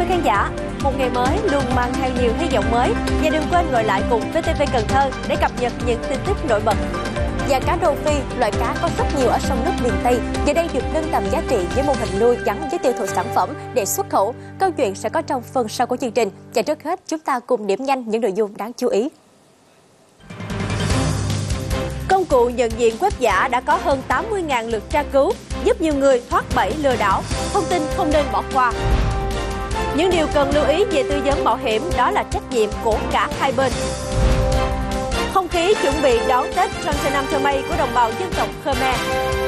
quý khán giả, một ngày mới luôn mang theo nhiều hy vọng mới và đừng quên gọi lại cùng VTV Cần Thơ để cập nhật những tin tức nổi bật. Và cá rô phi, loại cá có rất nhiều ở sông nước miền Tây, giờ đây được nâng tầm giá trị với mô hình nuôi gắn với tiêu thụ sản phẩm để xuất khẩu. Câu chuyện sẽ có trong phần sau của chương trình. Và trước hết, chúng ta cùng điểm nhanh những nội dung đáng chú ý. Công cụ nhận diện web giả đã có hơn 80.000 lượt tra cứu, giúp nhiều người thoát bẫy lừa đảo. Thông tin không nên bỏ qua. Những điều cần lưu ý về tư vấn bảo hiểm đó là trách nhiệm của cả hai bên. Không khí chuẩn bị đón Tết trong xe năm thơ mây của đồng bào dân tộc Khmer.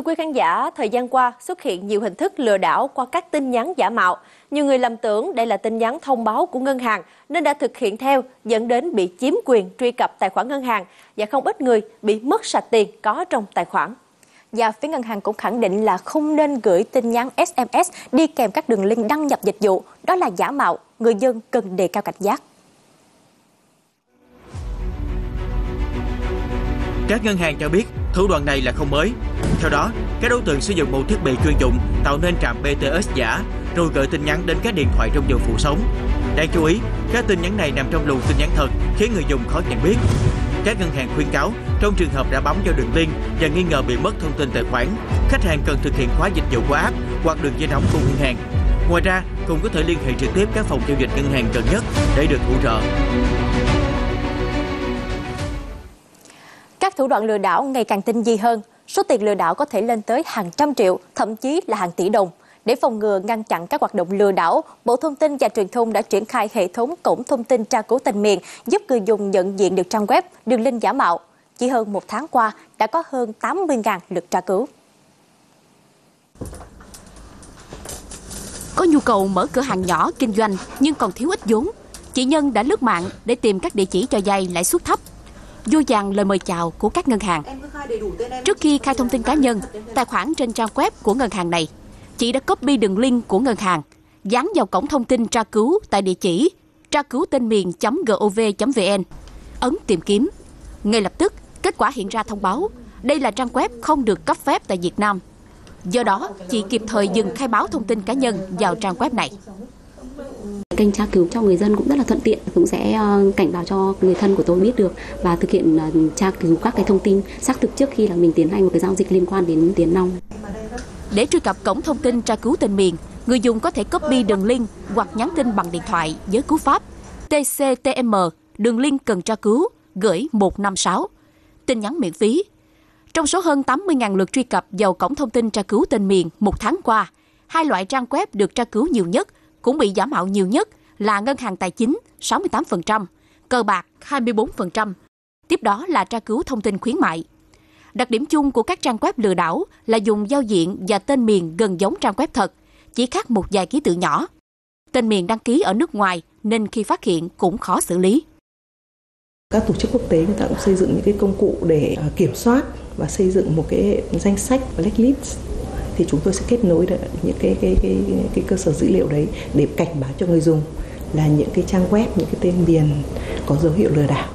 Thưa quý khán giả, thời gian qua xuất hiện nhiều hình thức lừa đảo qua các tin nhắn giả mạo. Nhiều người lầm tưởng đây là tin nhắn thông báo của ngân hàng nên đã thực hiện theo, dẫn đến bị chiếm quyền truy cập tài khoản ngân hàng và không ít người bị mất sạch tiền có trong tài khoản. Và phía ngân hàng cũng khẳng định là không nên gửi tin nhắn SMS đi kèm các đường link đăng nhập dịch vụ, đó là giả mạo, người dân cần đề cao cảnh giác. Các ngân hàng cho biết thủ đoạn này là không mới. Theo đó, các đối tượng sử dụng một thiết bị chuyên dụng tạo nên trạm BTS giả rồi gửi tin nhắn đến các điện thoại trong giờ phụ sống. Đáng chú ý, các tin nhắn này nằm trong luồng tin nhắn thật khiến người dùng khó nhận biết. Các ngân hàng khuyến cáo trong trường hợp đã bấm vào đường link và nghi ngờ bị mất thông tin tài khoản, khách hàng cần thực hiện khóa dịch vụ qua app hoặc đường dây nóng của ngân hàng. Ngoài ra, cũng có thể liên hệ trực tiếp các phòng giao dịch ngân hàng gần nhất để được hỗ trợ. Thủ đoạn lừa đảo ngày càng tinh vi hơn, số tiền lừa đảo có thể lên tới hàng trăm triệu, thậm chí là hàng tỷ đồng. Để phòng ngừa ngăn chặn các hoạt động lừa đảo, Bộ Thông tin và Truyền thông đã triển khai hệ thống cổng thông tin tra cứu tên miền giúp người dùng nhận diện được trang web, đường link giả mạo. Chỉ hơn một tháng qua, đã có hơn 80.000 lượt tra cứu. Có nhu cầu mở cửa hàng nhỏ kinh doanh nhưng còn thiếu ít vốn. Chị Nhân đã lướt mạng để tìm các địa chỉ cho vay lãi suất thấp vô vàng lời mời chào của các ngân hàng. Trước khi khai thông tin cá nhân, tài khoản trên trang web của ngân hàng này, chị đã copy đường link của ngân hàng, dán vào cổng thông tin tra cứu tại địa chỉ tra cứu tên miền.gov.vn, ấn tìm kiếm. Ngay lập tức, kết quả hiện ra thông báo đây là trang web không được cấp phép tại Việt Nam. Do đó, chị kịp thời dừng khai báo thông tin cá nhân vào trang web này kênh tra cứu cho người dân cũng rất là thuận tiện cũng sẽ ờ, cảnh báo cho người thân của tôi biết được và thực hiện ờ, tra cứu các cái thông tin xác thực trước khi là mình tiến hành một cái giao dịch liên quan đến tiền nong. Để truy cập cổng thông tin tra cứu tên miền, người dùng có thể copy đường link hoặc nhắn tin bằng điện thoại với cú pháp TCTM, đường link cần tra cứu, gửi 156. Tin nhắn miễn phí. Trong số hơn 80.000 lượt truy cập vào cổng thông tin tra cứu tên miền một tháng qua, hai loại trang web được tra cứu nhiều nhất cũng bị giả mạo nhiều nhất là ngân hàng tài chính 68%, cờ bạc 24%. Tiếp đó là tra cứu thông tin khuyến mại. Đặc điểm chung của các trang web lừa đảo là dùng giao diện và tên miền gần giống trang web thật, chỉ khác một vài ký tự nhỏ. Tên miền đăng ký ở nước ngoài nên khi phát hiện cũng khó xử lý. Các tổ chức quốc tế người ta cũng xây dựng những cái công cụ để à, kiểm soát và xây dựng một cái danh sách blacklist thì chúng tôi sẽ kết nối những cái cái cái cái cơ sở dữ liệu đấy để cảnh báo cho người dùng là những cái trang web, những cái tên miền có dấu hiệu lừa đảo.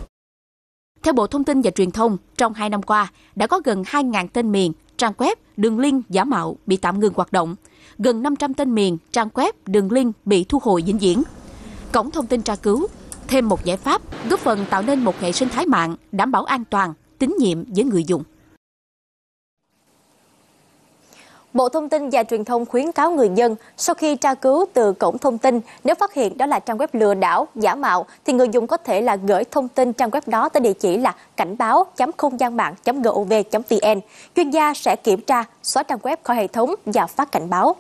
Theo Bộ Thông tin và Truyền thông, trong 2 năm qua đã có gần 2.000 tên miền, trang web, đường link giả mạo bị tạm ngừng hoạt động, gần 500 tên miền, trang web, đường link bị thu hồi vĩnh viễn. Cổng thông tin tra cứu thêm một giải pháp góp phần tạo nên một hệ sinh thái mạng đảm bảo an toàn, tín nhiệm với người dùng. Bộ Thông tin và Truyền thông khuyến cáo người dân sau khi tra cứu từ cổng thông tin, nếu phát hiện đó là trang web lừa đảo, giả mạo, thì người dùng có thể là gửi thông tin trang web đó tới địa chỉ là cảnh báo không gian mạng gov vn Chuyên gia sẽ kiểm tra, xóa trang web khỏi hệ thống và phát cảnh báo.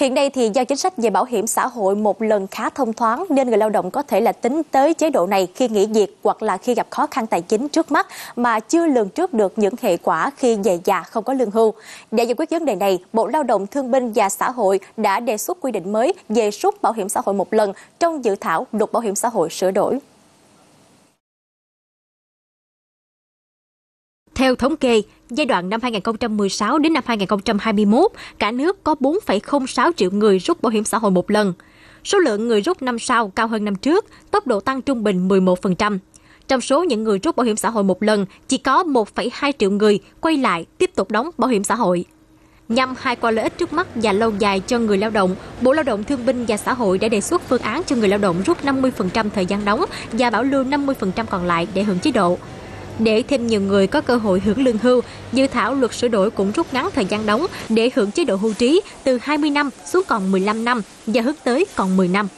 Hiện nay thì do chính sách về bảo hiểm xã hội một lần khá thông thoáng nên người lao động có thể là tính tới chế độ này khi nghỉ việc hoặc là khi gặp khó khăn tài chính trước mắt mà chưa lường trước được những hệ quả khi về già không có lương hưu. Để giải quyết vấn đề này, Bộ Lao động Thương binh và Xã hội đã đề xuất quy định mới về rút bảo hiểm xã hội một lần trong dự thảo luật bảo hiểm xã hội sửa đổi. Theo thống kê, giai đoạn năm 2016 đến năm 2021, cả nước có 4,06 triệu người rút bảo hiểm xã hội một lần. Số lượng người rút năm sau cao hơn năm trước, tốc độ tăng trung bình 11%. Trong số những người rút bảo hiểm xã hội một lần, chỉ có 1,2 triệu người quay lại tiếp tục đóng bảo hiểm xã hội. Nhằm hai qua lợi ích trước mắt và lâu dài cho người lao động, Bộ Lao động Thương binh và Xã hội đã đề xuất phương án cho người lao động rút 50% thời gian đóng và bảo lưu 50% còn lại để hưởng chế độ. Để thêm nhiều người có cơ hội hưởng lương hưu, dự thảo luật sửa đổi cũng rút ngắn thời gian đóng để hưởng chế độ hưu trí từ 20 năm xuống còn 15 năm và hướng tới còn 10 năm.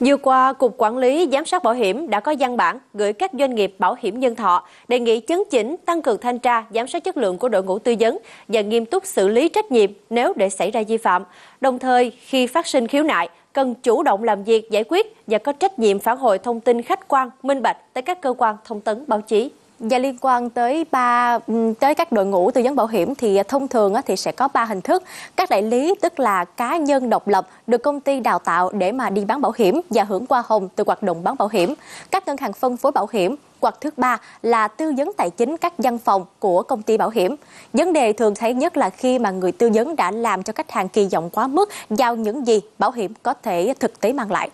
Vừa qua, Cục Quản lý Giám sát Bảo hiểm đã có văn bản gửi các doanh nghiệp bảo hiểm nhân thọ đề nghị chấn chỉnh, tăng cường thanh tra, giám sát chất lượng của đội ngũ tư vấn và nghiêm túc xử lý trách nhiệm nếu để xảy ra vi phạm. Đồng thời, khi phát sinh khiếu nại, cần chủ động làm việc giải quyết và có trách nhiệm phản hồi thông tin khách quan, minh bạch tới các cơ quan thông tấn báo chí. Và liên quan tới ba ừ, tới các đội ngũ tư vấn bảo hiểm thì à, thông thường thì sẽ có ba hình thức. Các đại lý tức là cá nhân độc lập được công ty đào tạo để mà đi bán bảo hiểm và hưởng hoa hồng từ hoạt động bán bảo hiểm. Các ngân hàng phân phối bảo hiểm hoặc thứ ba là tư vấn tài chính các văn phòng của công ty bảo hiểm. Vấn đề thường thấy nhất là khi mà người tư vấn đã làm cho khách hàng kỳ vọng quá mức vào những gì bảo hiểm có thể thực tế mang lại.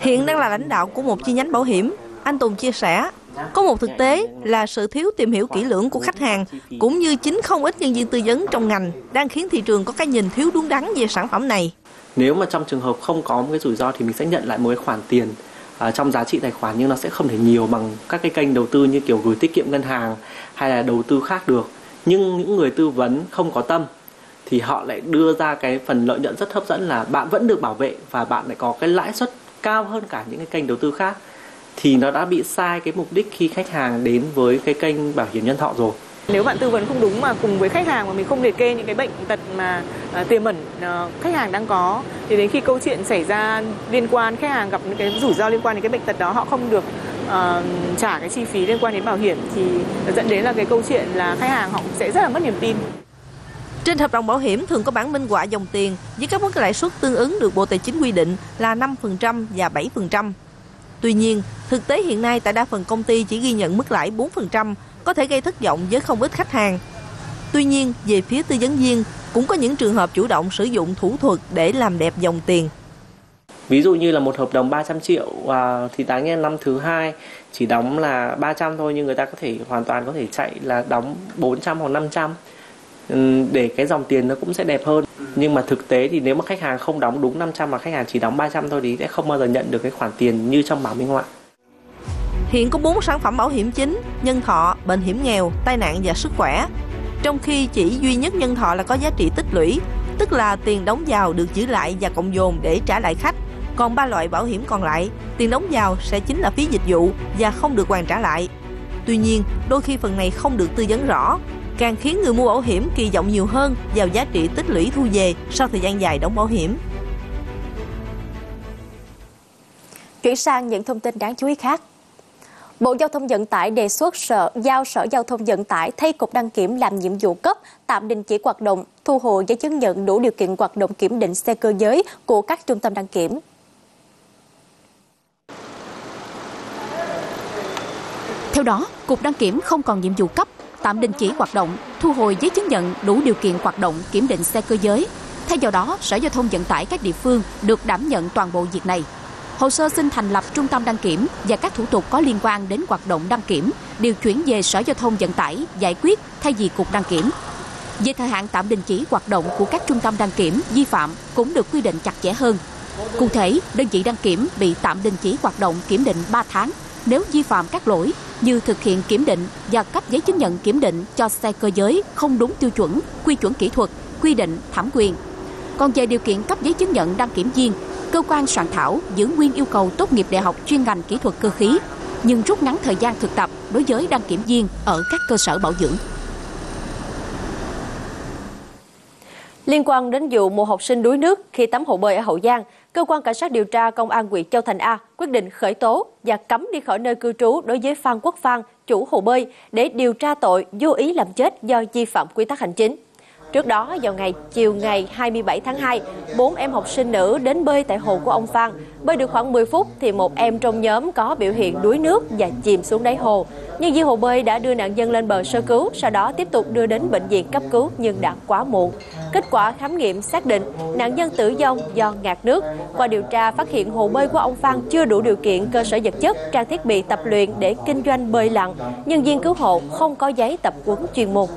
Hiện đang là lãnh đạo của một chi nhánh bảo hiểm, anh Tùng chia sẻ, có một thực tế là sự thiếu tìm hiểu kỹ lưỡng của khách hàng cũng như chính không ít nhân viên tư vấn trong ngành đang khiến thị trường có cái nhìn thiếu đúng đắn về sản phẩm này. Nếu mà trong trường hợp không có một cái rủi ro thì mình sẽ nhận lại một cái khoản tiền uh, trong giá trị tài khoản nhưng nó sẽ không thể nhiều bằng các cái kênh đầu tư như kiểu gửi tiết kiệm ngân hàng hay là đầu tư khác được. Nhưng những người tư vấn không có tâm thì họ lại đưa ra cái phần lợi nhuận rất hấp dẫn là bạn vẫn được bảo vệ và bạn lại có cái lãi suất cao hơn cả những cái kênh đầu tư khác thì nó đã bị sai cái mục đích khi khách hàng đến với cái kênh bảo hiểm nhân thọ rồi nếu bạn tư vấn không đúng mà cùng với khách hàng mà mình không liệt kê những cái bệnh tật mà uh, tiềm ẩn uh, khách hàng đang có thì đến khi câu chuyện xảy ra liên quan khách hàng gặp những cái rủi ro liên quan đến cái bệnh tật đó họ không được uh, trả cái chi phí liên quan đến bảo hiểm thì dẫn đến là cái câu chuyện là khách hàng họ sẽ rất là mất niềm tin trên hợp đồng bảo hiểm thường có bản minh họa dòng tiền với các mức lãi suất tương ứng được Bộ Tài chính quy định là 5% và 7%. Tuy nhiên, thực tế hiện nay tại đa phần công ty chỉ ghi nhận mức lãi 4%, có thể gây thất vọng với không ít khách hàng. Tuy nhiên, về phía tư vấn viên, cũng có những trường hợp chủ động sử dụng thủ thuật để làm đẹp dòng tiền. Ví dụ như là một hợp đồng 300 triệu và thì đáng nhiên năm thứ hai chỉ đóng là 300 thôi nhưng người ta có thể hoàn toàn có thể chạy là đóng 400 hoặc 500 ừ, để cái dòng tiền nó cũng sẽ đẹp hơn nhưng mà thực tế thì nếu mà khách hàng không đóng đúng 500 mà khách hàng chỉ đóng 300 thôi thì sẽ không bao giờ nhận được cái khoản tiền như trong bảo minh họa Hiện có 4 sản phẩm bảo hiểm chính, nhân thọ, bệnh hiểm nghèo, tai nạn và sức khỏe. Trong khi chỉ duy nhất nhân thọ là có giá trị tích lũy, tức là tiền đóng vào được giữ lại và cộng dồn để trả lại khách. Còn ba loại bảo hiểm còn lại, tiền đóng vào sẽ chính là phí dịch vụ và không được hoàn trả lại. Tuy nhiên, đôi khi phần này không được tư vấn rõ, càng khiến người mua bảo hiểm kỳ vọng nhiều hơn vào giá trị tích lũy thu về sau thời gian dài đóng bảo hiểm. Chuyển sang những thông tin đáng chú ý khác. Bộ Giao thông Vận tải đề xuất sở giao Sở Giao thông Vận tải thay cục đăng kiểm làm nhiệm vụ cấp, tạm đình chỉ hoạt động, thu hồi giấy chứng nhận đủ điều kiện hoạt động kiểm định xe cơ giới của các trung tâm đăng kiểm. Theo đó, Cục Đăng kiểm không còn nhiệm vụ cấp, tạm đình chỉ hoạt động, thu hồi giấy chứng nhận đủ điều kiện hoạt động kiểm định xe cơ giới. Thay vào đó, Sở Giao thông Vận tải các địa phương được đảm nhận toàn bộ việc này. Hồ sơ xin thành lập trung tâm đăng kiểm và các thủ tục có liên quan đến hoạt động đăng kiểm đều chuyển về Sở Giao thông Vận tải giải quyết thay vì Cục đăng kiểm. Về thời hạn tạm đình chỉ hoạt động của các trung tâm đăng kiểm vi phạm cũng được quy định chặt chẽ hơn. Cụ thể, đơn vị đăng kiểm bị tạm đình chỉ hoạt động kiểm định 3 tháng nếu vi phạm các lỗi như thực hiện kiểm định và cấp giấy chứng nhận kiểm định cho xe cơ giới không đúng tiêu chuẩn, quy chuẩn kỹ thuật, quy định thẩm quyền. Còn về điều kiện cấp giấy chứng nhận đăng kiểm viên, cơ quan soạn thảo giữ nguyên yêu cầu tốt nghiệp đại học chuyên ngành kỹ thuật cơ khí, nhưng rút ngắn thời gian thực tập đối với đăng kiểm viên ở các cơ sở bảo dưỡng. Liên quan đến vụ một học sinh đuối nước khi tắm hồ bơi ở Hậu Giang, cơ quan cảnh sát điều tra công an huyện Châu Thành A quyết định khởi tố và cấm đi khỏi nơi cư trú đối với Phan Quốc Phan, chủ hồ bơi để điều tra tội vô ý làm chết do vi phạm quy tắc hành chính. Trước đó, vào ngày chiều ngày 27 tháng 2, bốn em học sinh nữ đến bơi tại hồ của ông Phan. Bơi được khoảng 10 phút thì một em trong nhóm có biểu hiện đuối nước và chìm xuống đáy hồ. Nhân viên hồ bơi đã đưa nạn nhân lên bờ sơ cứu, sau đó tiếp tục đưa đến bệnh viện cấp cứu nhưng đã quá muộn. Kết quả khám nghiệm xác định nạn nhân tử vong do ngạt nước. Qua điều tra phát hiện hồ bơi của ông Phan chưa đủ điều kiện cơ sở vật chất, trang thiết bị tập luyện để kinh doanh bơi lặn. Nhân viên cứu hộ không có giấy tập huấn chuyên môn.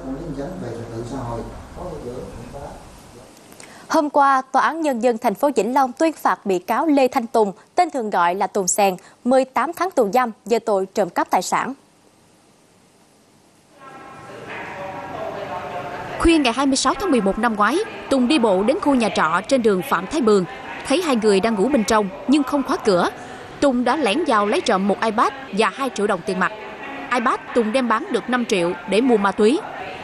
Hôm qua, Tòa án Nhân dân thành phố Vĩnh Long tuyên phạt bị cáo Lê Thanh Tùng, tên thường gọi là Tùng Sèn, 18 tháng tù giam về tội trộm cắp tài sản. Khuya ngày 26 tháng 11 năm ngoái, Tùng đi bộ đến khu nhà trọ trên đường Phạm Thái Bường, thấy hai người đang ngủ bên trong nhưng không khóa cửa. Tùng đã lẻn vào lấy trộm một iPad và 2 triệu đồng tiền mặt. iPad Tùng đem bán được 5 triệu để mua ma túy.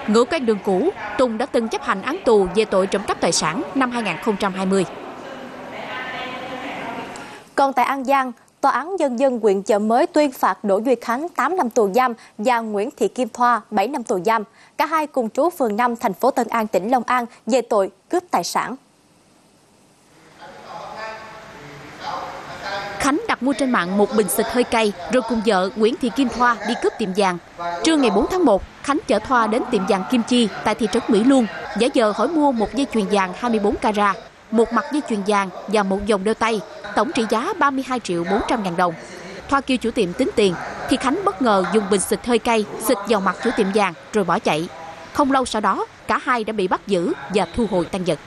Ngựa quen đường cũ, Tùng đã từng chấp hành án tù về tội trộm cắp tài sản năm 2020. Còn tại An Giang, Tòa án Nhân dân huyện chợ mới tuyên phạt Đỗ Duy Khánh 8 năm tù giam và Nguyễn Thị Kim Thoa 7 năm tù giam. Cả hai cùng trú phường 5 thành phố Tân An, tỉnh Long An về tội cướp tài sản. Đặt mua trên mạng một bình xịt hơi cay rồi cùng vợ Nguyễn Thị Kim Thoa đi cướp tiệm vàng. Trưa ngày 4 tháng 1, Khánh chở Thoa đến tiệm vàng Kim Chi tại thị trấn Mỹ Luông, giả vờ hỏi mua một dây chuyền vàng 24 carat, một mặt dây chuyền vàng và một vòng đeo tay, tổng trị giá 32 triệu 400 ngàn đồng. Thoa kêu chủ tiệm tính tiền, thì Khánh bất ngờ dùng bình xịt hơi cay xịt vào mặt chủ tiệm vàng rồi bỏ chạy. Không lâu sau đó, cả hai đã bị bắt giữ và thu hồi tăng vật.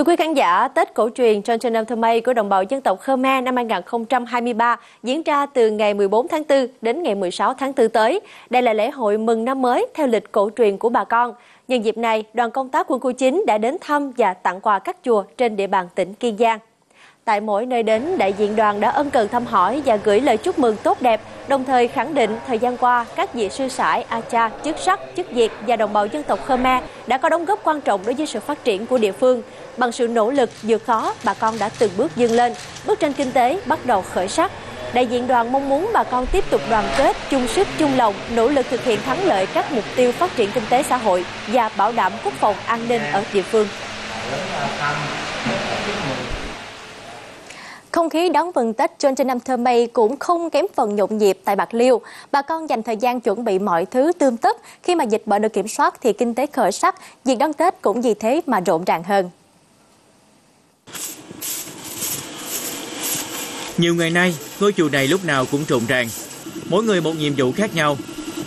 Thưa quý khán giả, Tết cổ truyền Trôn Nam Thơ Mây của đồng bào dân tộc Khmer năm 2023 diễn ra từ ngày 14 tháng 4 đến ngày 16 tháng 4 tới. Đây là lễ hội mừng năm mới theo lịch cổ truyền của bà con. Nhân dịp này, đoàn công tác quân khu 9 đã đến thăm và tặng quà các chùa trên địa bàn tỉnh Kiên Giang. Tại mỗi nơi đến, đại diện đoàn đã ân cần thăm hỏi và gửi lời chúc mừng tốt đẹp, đồng thời khẳng định thời gian qua, các vị sư sãi, a cha, chức sắc, chức việt và đồng bào dân tộc Khmer đã có đóng góp quan trọng đối với sự phát triển của địa phương. Bằng sự nỗ lực vượt khó, bà con đã từng bước dâng lên, bức tranh kinh tế bắt đầu khởi sắc. Đại diện đoàn mong muốn bà con tiếp tục đoàn kết, chung sức, chung lòng, nỗ lực thực hiện thắng lợi các mục tiêu phát triển kinh tế xã hội và bảo đảm quốc phòng an ninh ở địa phương. Không khí đón mừng Tết trên trên năm Thơ Mây cũng không kém phần nhộn nhịp tại Bạc Liêu. Bà con dành thời gian chuẩn bị mọi thứ tươm tất. Khi mà dịch bệnh được kiểm soát thì kinh tế khởi sắc, việc đón Tết cũng vì thế mà rộn ràng hơn. Nhiều ngày nay, ngôi chùa này lúc nào cũng rộn ràng. Mỗi người một nhiệm vụ khác nhau.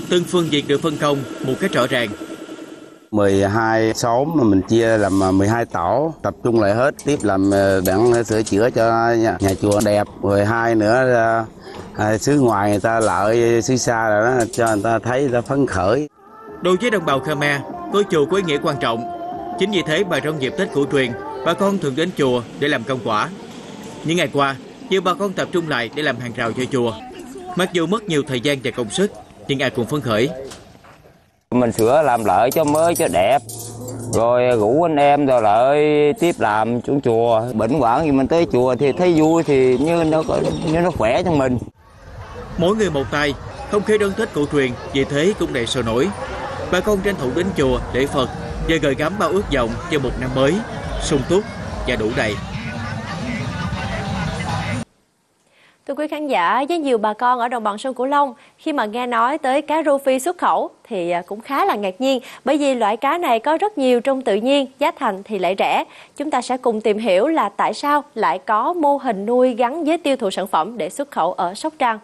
Từng phương việc được phân công một cách rõ ràng. 12 xóm mà mình chia làm à, 12 tổ tập trung lại hết. Tiếp làm à, đặng sửa chữa cho nhà, nhà chùa đẹp. Rồi hai nữa à, à, xứ ngoài người ta lợi xứ xa rồi đó cho người ta thấy người ta phấn khởi. Đối với đồng bào Khmer ngôi chùa có ý nghĩa quan trọng. Chính vì thế bà trong dịp Tết cổ truyền bà con thường đến chùa để làm công quả. Những ngày qua nhiều bà con tập trung lại để làm hàng rào cho chùa. Mặc dù mất nhiều thời gian và công sức nhưng ai cũng phấn khởi mình sửa làm lợi cho mới, cho đẹp. Rồi rủ anh em rồi lại tiếp làm xuống chùa. Bệnh hoạn thì mình tới chùa thì thấy vui thì như nó như nó khỏe cho mình. Mỗi người một tay, không khí đón tết cổ truyền, vì thế cũng đầy sôi nổi. Bà con tranh thủ đến chùa, lễ phật và gửi gắm bao ước vọng cho một năm mới. Sung túc và đủ đầy. Thưa quý khán giả, với nhiều bà con ở đồng bằng sông Cửu Long, khi mà nghe nói tới cá rô phi xuất khẩu thì à, cũng khá là ngạc nhiên bởi vì loại cá này có rất nhiều trong tự nhiên, giá thành thì lại rẻ. Chúng ta sẽ cùng tìm hiểu là tại sao lại có mô hình nuôi gắn với tiêu thụ sản phẩm để xuất khẩu ở Sóc Trăng.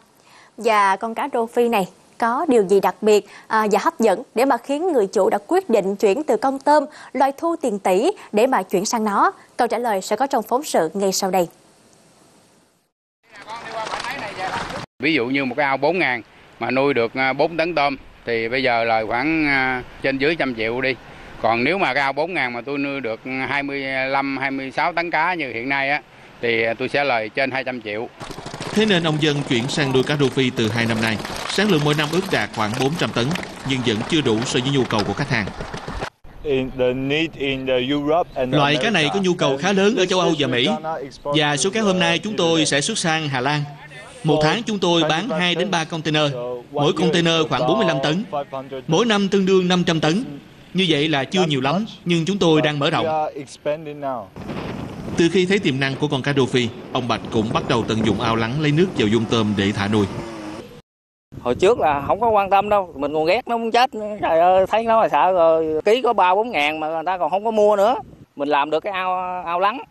Và con cá rô phi này có điều gì đặc biệt à, và hấp dẫn để mà khiến người chủ đã quyết định chuyển từ con tôm, loài thu tiền tỷ để mà chuyển sang nó? Câu trả lời sẽ có trong phóng sự ngay sau đây. Ví dụ như một cái ao 4 ngàn mà nuôi được 4 à, tấn tôm thì bây giờ là khoảng à, trên dưới trăm triệu đi. Còn nếu mà cái ao 4 ngàn mà tôi nuôi được 25, 26 tấn cá như hiện nay á thì tôi sẽ lời trên 200 triệu. Thế nên ông dân chuyển sang nuôi cá rô phi từ 2 năm nay. Sản lượng mỗi năm ước đạt khoảng 400 tấn nhưng vẫn chưa đủ so với nhu cầu của khách hàng. Loại cá này có nhu cầu khá lớn ở châu Âu và Mỹ. Và số cá hôm nay chúng tôi sẽ xuất sang Hà Lan. Một tháng chúng tôi bán 2 đến 3 container, mỗi container khoảng 45 tấn, mỗi năm tương đương 500 tấn. Như vậy là chưa nhiều lắm, nhưng chúng tôi đang mở rộng. Từ khi thấy tiềm năng của con cá rô phi, ông Bạch cũng bắt đầu tận dụng ao lắng lấy nước vào dung tôm để thả nuôi. Hồi trước là không có quan tâm đâu, mình còn ghét nó muốn chết. Trời ơi, thấy nó là sợ rồi. Ký có 3 4 ngàn mà người ta còn không có mua nữa. Mình làm được cái ao ao lắng,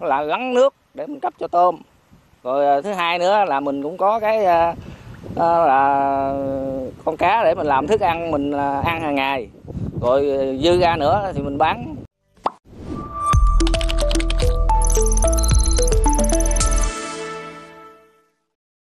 là lắng nước để mình cấp cho tôm. Rồi à, thứ hai nữa là mình cũng có cái à, à, là con cá để mình làm thức ăn, mình ăn hàng ngày. Rồi dư ra nữa thì mình bán